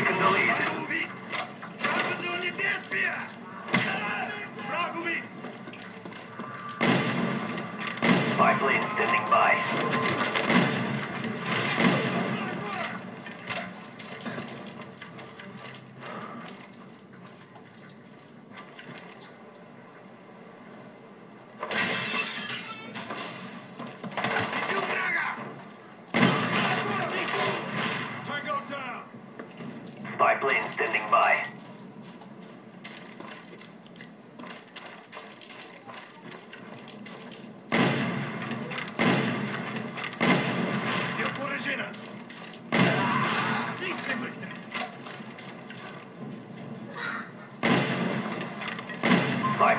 taken the lead. Five blades standing by.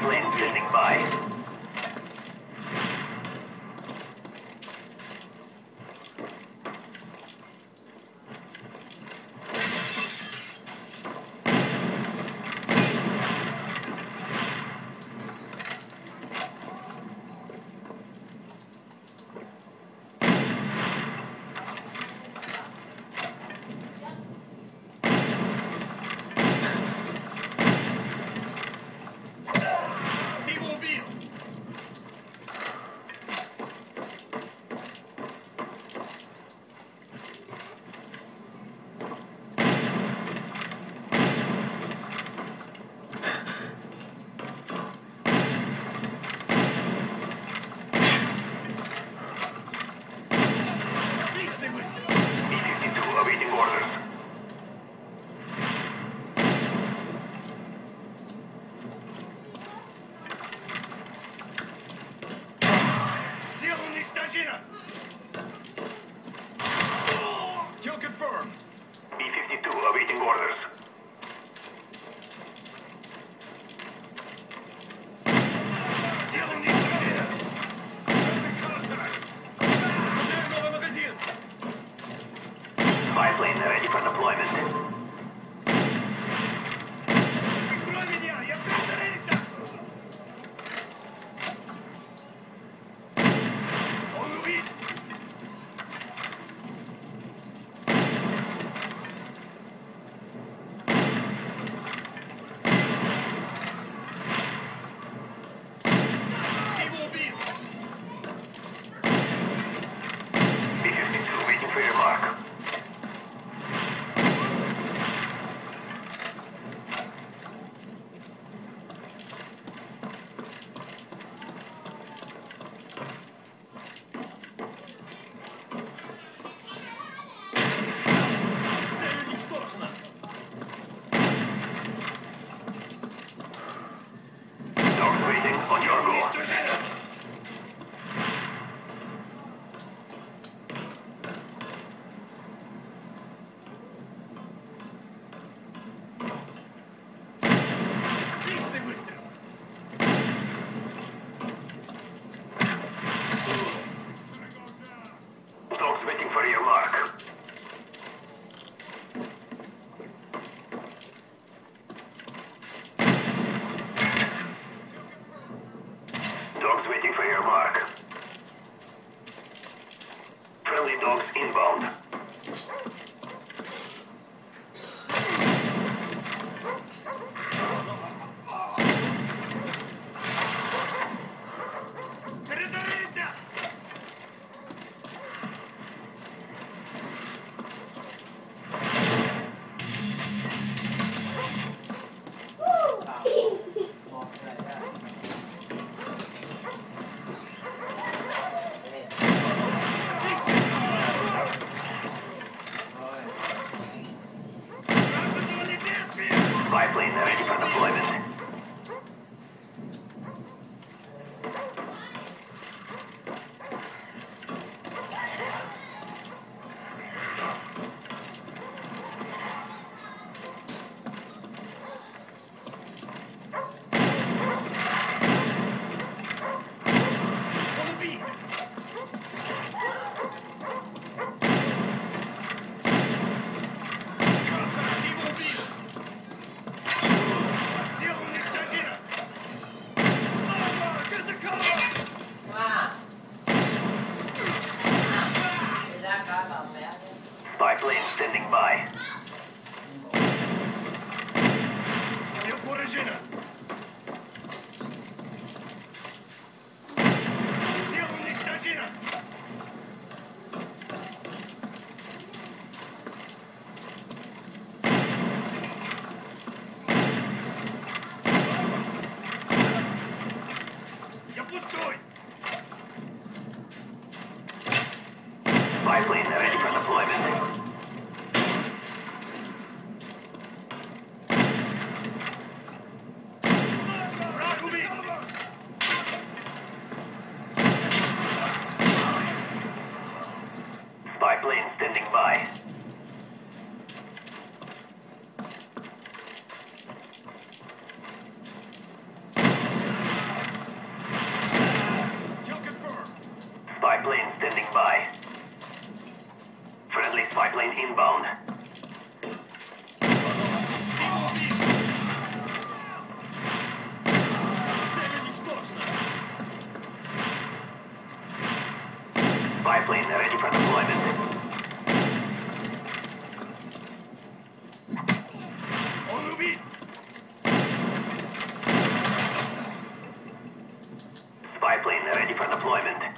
airplanes whizzing by. orders. Spy plane standing by. Пустой. Spy plane ready. deployment.